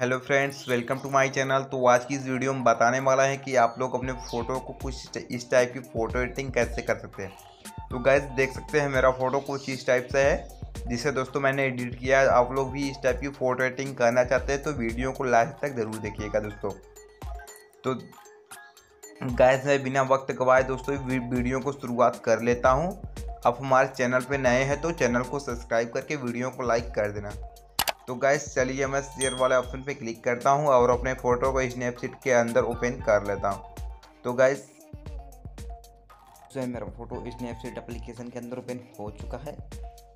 Hello friends, welcome to my channel. तो आज की इस वीडियो में बताने वाला है कि आप लोग अपने फ़ोटो को कुछ इस टाइप की फ़ोटो एडिटिंग कैसे कर सकते हैं। तो गैस देख सकते हैं मेरा फ़ोटो कुछ इस टाइप से है, जिसे दोस्तों मैंने एडिट किया आप लोग भी इस टाइप की फ़ोटो एडिटिंग करना चाहते हैं तो वीडियो को लास्ट तक ज़रूर देखिएगा दोस्तों। तो गैस मैं बिना वक्त गवाए दोस्तों वीडियो को शुरुआत कर लेता हूँ। आप हमारे चैनल पर नए हैं तो चैनल को सब्सक्राइब करके वीडियो को लाइक कर देना। तो गैस चलिए मैं शेयर वाले ऑप्शन पे क्लिक करता हूँ और अपने फ़ोटो को स्नैपसीट के अंदर ओपन कर लेता हूँ। तो गैस मेरा फ़ोटो स्नैपसीट एप्लीकेशन के अंदर ओपन हो चुका है।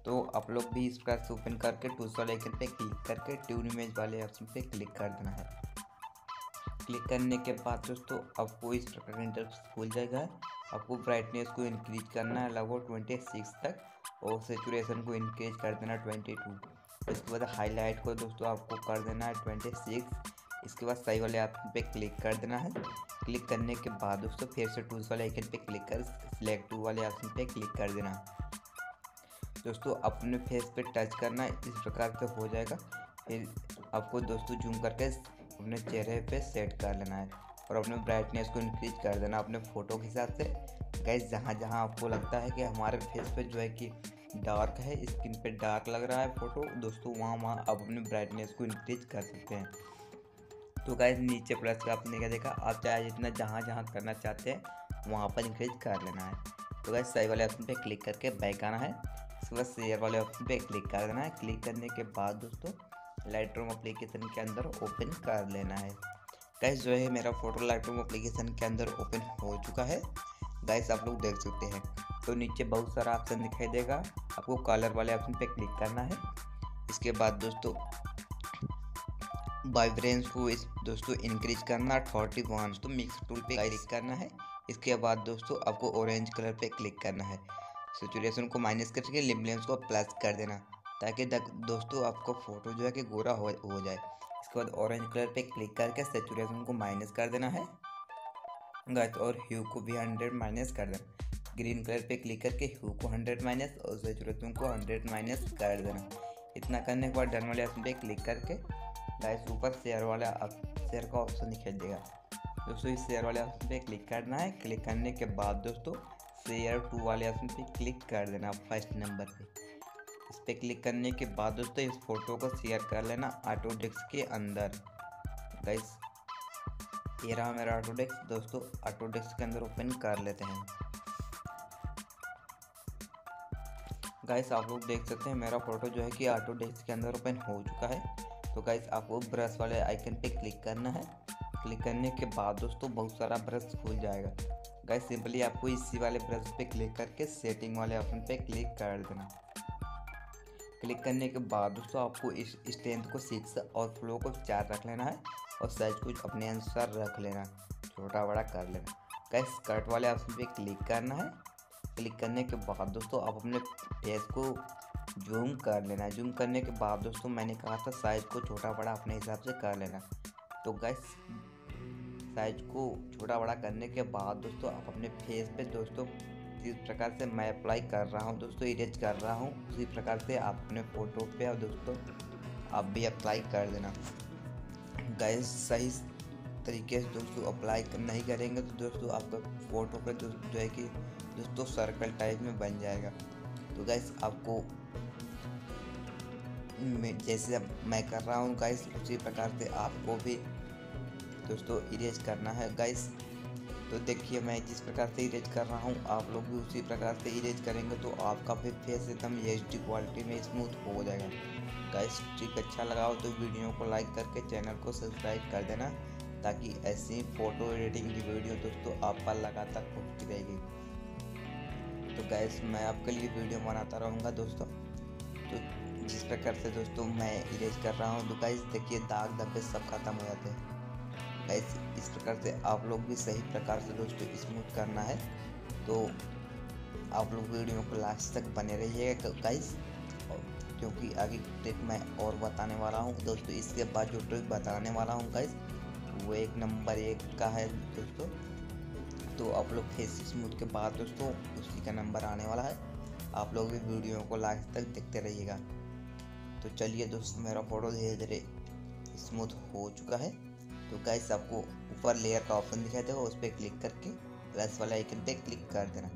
तो आप लोग भी इस प्रकार से ओपन करके टूल्स वाले आइकन पे क्लिक करके ट्यून इमेज वाले ऑप्शन पे क्लिक कर देना है। क्लिक करने के बाद दोस्तों, आपको इस प्रकार का इंटरफेस खुल जाएगा। आपको ब्राइटनेस को इंक्रीज करना है, लगभग ट्वेंटी तक और सेचुरेशन को इंक्रीज कर देना ट्वेंटी टू इसके बाद हाईलाइट को दोस्तों आपको कर देना है ट्वेंटी सिक्स। इसके बाद सही वाले ऑप्शन पे क्लिक कर देना है। क्लिक करने के बाद दोस्तों फिर से टूल्स वाले आइकन पे क्लिक कर सिलेक्ट टू वाले ऑप्शन पे क्लिक कर देना। दोस्तों अपने फेस पे टच करना इस प्रकार से हो जाएगा। फिर आपको दोस्तों जूम करके अपने चेहरे पे सेट कर लेना है और अपने ब्राइटनेस को इंक्रीज कर देना अपने फ़ोटो के हिसाब से। गैस जहाँ जहाँ आपको लगता है कि हमारे फेस पे जो है कि डार्क है स्किन पे डार्क लग रहा है फ़ोटो। दोस्तों, वहाँ वहाँ आप अपने ब्राइटनेस को इंक्रीज कर सकते हैं। तो गाइज़ नीचे प्लस का आपने क्या देखा? आप चाहे जितना जहाँ जहाँ करना चाहते हैं, वहाँ पर इंक्रीज कर लेना है। तो गाइज़ सही वाले ऑप्शन पे क्लिक करके बैक आना है। उसके बाद शेयर वाले ऑप्शन पे क्लिक कर देना है। क्लिक करने के बाद दोस्तों लाइट रूम अप्लीकेशन के अंदर ओपन कर लेना है। गाइज़ जो है मेरा फ़ोटो लाइट रूम अप्लीकेशन के अंदर ओपन हो चुका है। गाइस आप लोग देख सकते हैं। तो नीचे बहुत सारा ऑप्शन दिखाई देगा। आपको कॉलर वाले ऑप्शन पे क्लिक करना है। इसके बाद दोस्तों वाइब्रेंस को इस दोस्तों इंक्रीज करना फोर्टी वन तो मिक्स टूल पे क्लिक करना है। इसके बाद दोस्तों आपको ऑरेंज कलर पे क्लिक करना है। सिचुएशन को माइनस करके लिमलेंस को प्लस कर देना। ताकि दोस्तों आपको फ़ोटो जो है कि गोरा हो, हो जाए। इसके बाद ऑरेंज कलर पे क्लिक करके सेचुरेशन को माइनस कर देना है। गाइस और ह्यू को भी हंड्रेड माइनस कर देना। ग्रीन कलर पे क्लिक करके ह्यू को हंड्रेड माइनस और सेचुरेशन को हंड्रेड माइनस कर देना। इतना करने के बाद डन वाले ऑप्शन पे क्लिक करके गाइस ऊपर शेयर वाला शेयर का ऑप्शन दिखाई देगा। दोस्तों, इस शेयर वाले ऑप्शन पे क्लिक करना है। क्लिक करने के बाद दोस्तों शेयर टू वाले ऑप्शन पे क्लिक कर देना फ़र्स्ट नंबर पे। इस पर क्लिक करने के बाद दोस्तों, इस फ़ोटो को शेयर कर लेना ऑटो के अंदर। गाइस ये रहा मेरा ऑटोडेक्स दोस्तों ऑटोडेक्स के अंदर ओपन कर लेते हैं। गाइस आप लोग देख सकते हैं, मेरा फ़ोटो जो है कि ऑटोडेक्स के अंदर ओपन हो चुका है। तो गाइस आपको ब्रश वाले आइकन पे क्लिक करना है। क्लिक करने के बाद, दोस्तों, बहुत सारा ब्रश खुल जाएगा। गाइस सिंपली आपको इसी वाले ब्रश पे क्लिक करके सेटिंग वाले ऑप्शन पे क्लिक कर देना। क्लिक करने के बाद दोस्तों आपको इस स्ट्रेंथ को सिक्स और फ्लो को चार रख लेना है और साइज़ कुछ अपने अनुसार रख लेना छोटा बड़ा कर लेना कैस कट वाले ऑप्शन पे क्लिक करना है। क्लिक करने के बाद दोस्तों आप अपने फेस को जूम कर लेना जूम करने के बाद दोस्तों मैंने कहा था साइज़ को छोटा बड़ा अपने हिसाब से कर लेना तो गैस साइज़ को छोटा बड़ा करने के बाद दोस्तों आप अपने फेस पे दोस्तों जिस प्रकार से मैं अप्लाई कर रहा हूँ, दोस्तों इरेज कर रहा हूँ, उसी प्रकार से आप अपने फ़ोटो पे और दोस्तों, आप भी अप्लाई कर देना। गैस सही तरीके से दोस्तों अप्लाई नहीं करेंगे तो दोस्तों आपका फ़ोटो पे जो है कि दोस्तों सर्कल टाइप में बन जाएगा। तो गैस आपको जैसे मैं कर रहा हूँ गैस उसी प्रकार से आपको भी दोस्तों इरेज करना है। गैस तो देखिए, मैं जिस प्रकार से इरेज कर रहा हूँ, आप लोग भी उसी प्रकार से इरेज करेंगे तो आपका फिर फेस एकदम एच क्वालिटी में स्मूथ हो जाएगा। गाइस ट्रिक अच्छा लगा हो तो वीडियो को लाइक करके चैनल को सब्सक्राइब कर देना, ताकि ऐसी फ़ोटो एडिटिंग की वीडियो दोस्तों आप पर लगातार पहुँचती रहेगी। तो गैस मैं आपके लिए वीडियो बनाता रहूँगा दोस्तों। तो जिस प्रकार से दोस्तों मैं इरेज कर रहा हूँ तो गाइस देखिए दाग धब्बे सब खत्म हो जाते हैं। गाइस इस प्रकार से आप लोग भी सही प्रकार से दोस्तों स्मूथ करना है। तो आप लोग वीडियो को लास्ट तक बने रहिएगा गाइस क्योंकि आगे ट्रिक मैं और बताने वाला हूँ, दोस्तों, इसके बाद जो ट्रिक बताने वाला हूँ गाइस वो एक नंबर एक का है, दोस्तों। तो आप लोग फेस स्मूथ के बाद, दोस्तों, उसी का नंबर आने वाला है। आप लोग भी वीडियो को लास्ट तक देखते रहिएगा। तो चलिए दोस्तों, मेरा फ़ोटो धीरे धीरे स्मूथ हो चुका है। तो गैस आपको ऊपर लेयर का ऑप्शन दिखाई देगा, उस पर क्लिक करके प्लस वाला आइकन पे क्लिक कर देना।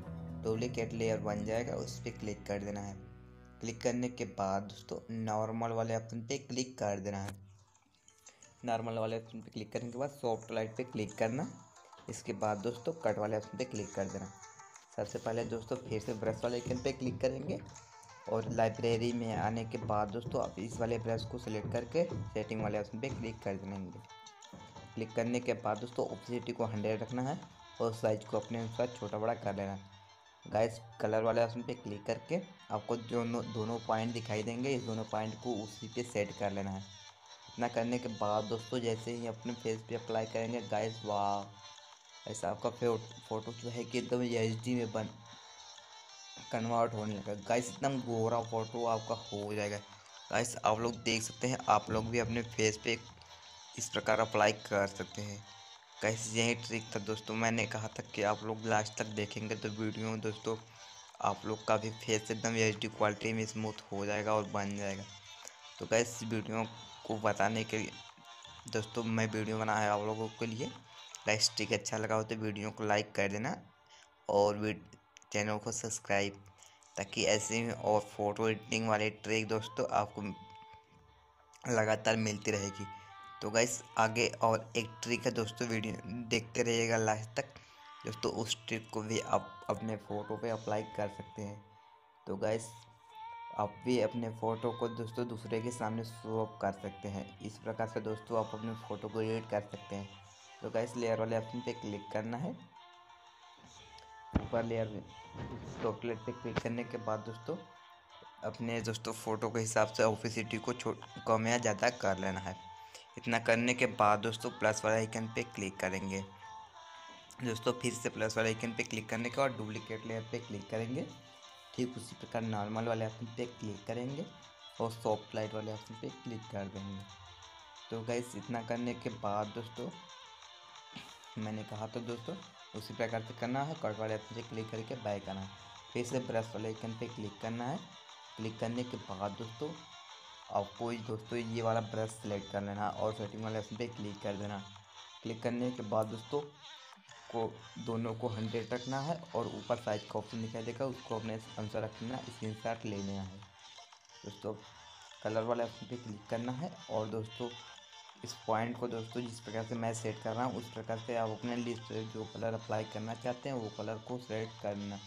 डुप्लीकेट लेयर बन जाएगा, उस पर क्लिक कर देना है। क्लिक करने के बाद दोस्तों नॉर्मल वाले ऑप्शन पे क्लिक कर देना है। नॉर्मल वाले ऑप्शन पे क्लिक करने के बाद सॉफ्ट लाइट पे क्लिक करना। इसके बाद दोस्तों कट वाले ऑप्शन पे क्लिक कर देना। सबसे पहले दोस्तों, फिर से ब्रश वाले आइकन पे क्लिक करेंगे। और लाइब्रेरी में आने के बाद दोस्तों, आप इस वाले ब्रश को सिलेक्ट करके सेटिंग वाले ऑप्शन पे क्लिक कर देंगे क्लिक करने के बाद दोस्तों ओपिसिटी को हंड्रेड रखना है और साइज़ को अपने अनुसार छोटा बड़ा कर लेना है। गाइस कलर वाले ऑप्शन पे क्लिक करके आपको दोनों दोनों पॉइंट दिखाई देंगे। इस दोनों पॉइंट को उसी पे सेट कर लेना है। इतना करने के बाद दोस्तों जैसे ही अपने फेस पे अप्लाई करेंगे गाइस वाह, ऐसा आपका फ़ोटो जो है कि एकदम एच में बन कन्वर्ट होने लगा। गाइस एकदम गोरा फ़ोटो आपका हो जाएगा। गाइस आप लोग देख सकते हैं, आप लोग भी अपने फेस पे इस प्रकार अप्लाई कर सकते हैं। कैसे यही ट्रिक था दोस्तों, मैंने कहा था कि आप लोग लास्ट तक देखेंगे तो वीडियो दोस्तों आप लोग का भी फेस एकदम एच क्वालिटी में स्मूथ हो जाएगा और बन जाएगा। तो गैस वीडियो को बताने के लिए दोस्तों मैं वीडियो बनाया आप लोगों के लिए। गाइस ट्रिक अच्छा लगा हो तो वीडियो को लाइक कर देना और चैनल को सब्सक्राइब ताकि ऐसे में और फ़ोटो एडिटिंग वाले ट्रिक दोस्तों आपको लगातार मिलती रहेगी। तो गाइस आगे और एक ट्रिक है दोस्तों वीडियो देखते रहिएगा लास्ट तक। दोस्तों, उस ट्रिक को भी आप अपने फ़ोटो पे अप्लाई कर सकते हैं। तो गाइस आप भी अपने फ़ोटो को दोस्तों दूसरे के सामने शो अप कर सकते हैं। इस प्रकार से दोस्तों आप अपने फ़ोटो को एडिट कर सकते हैं। तो गाइस लेयर वाले ऑप्शन पे क्लिक करना है। ऊपर लेयर टोटलेट पे क्लिक करने के बाद दोस्तों, अपने दोस्तों फ़ोटो के हिसाब से ऑफिसिटी को छोट, कम या ज़्यादा कर लेना है। इतना करने के बाद दोस्तों प्लस वाले आइकन पे क्लिक करेंगे। दोस्तों फिर से प्लस वाले आइकन पे क्लिक करने के बाद डुप्लीकेट लेयर पे क्लिक करेंगे। ठीक उसी प्रकार नॉर्मल वाले ऑप्शन पे क्लिक करेंगे और सॉफ्ट लाइट वाले ऑप्शन पे क्लिक कर देंगे। तो गैस इतना करने के बाद दोस्तों, मैंने कहा तो दोस्तों, उसी प्रकार से करना है कट वाले ऑप्शन से क्लिक करके बैक करना है। फिर से ब्रश वाले आइकन पे क्लिक करना है। क्लिक करने के बाद दोस्तों आपको दोस्तों ये वाला ब्रश सेलेक्ट कर लेना और सेटिंग वाले ऑप्शन पे क्लिक कर देना। क्लिक करने के बाद दोस्तों, को दोनों को हंड्रेड रखना है और ऊपर साइज़ का ऑप्शन दिखाई देगा, उसको अपने अनुसार रखना स्क्रीन शॉट ले लेना है। दोस्तों कलर वाले ऑप्शन पे क्लिक करना है और दोस्तों, इस पॉइंट को दोस्तों, जिस प्रकार से मैं सेट कर रहा हूँ, उस प्रकार से आप अपने लिप्स पे जो कलर अप्लाई करना चाहते हैं, वो कलर को सेलेक्ट करना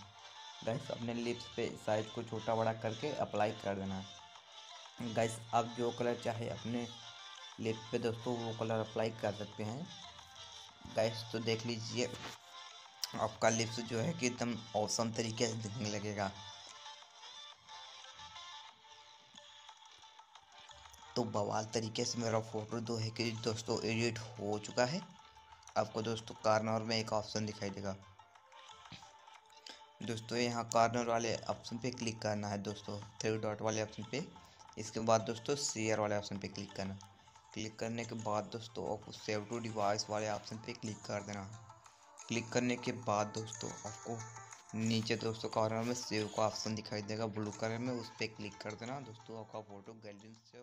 गैस अपने लिप्स पे साइज़ को छोटा बड़ा करके अप्लाई कर देना। गैस आप जो कलर चाहे अपने लिप पे दोस्तों, वो कलर अप्लाई कर सकते हैं। गैस तो देख लीजिए, आपका लिप्स जो है कि एकदम औसम तरीके से दिखने लगेगा। तो बवाल तरीके से मेरा फ़ोटो दो है कि दोस्तों एडिट हो चुका है। आपको दोस्तों कार्नर में एक ऑप्शन दिखाई देगा। दोस्तों, यहाँ कार्नर वाले ऑप्शन पे क्लिक करना है दोस्तों थ्री डॉट वाले ऑप्शन पे। इसके बाद दोस्तों शेयर वाले ऑप्शन पे क्लिक करना। क्लिक करने के बाद दोस्तों आपको सेव टू डिवाइस वाले ऑप्शन पे क्लिक कर देना। क्लिक करने के बाद दोस्तों आपको नीचे दोस्तों कॉर्नर में सेव का ऑप्शन दिखाई देगा। ब्लू कलर में उस पर क्लिक कर देना। दोस्तों, आपका फ़ोटो गैलरी से